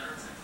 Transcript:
matter.